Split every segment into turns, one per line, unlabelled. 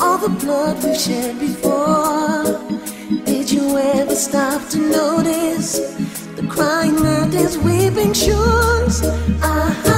all the blood we shed before? Did you ever stop to notice the crying earth is weeping shores? Ah,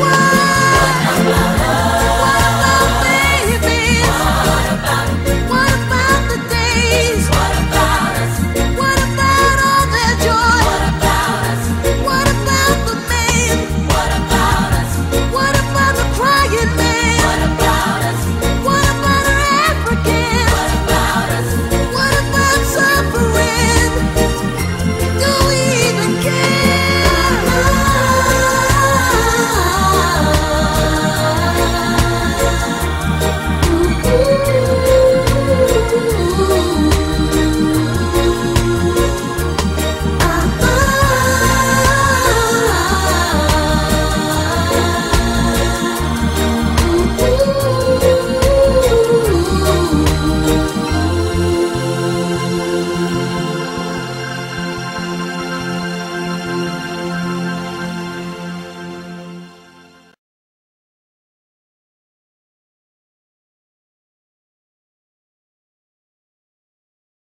why.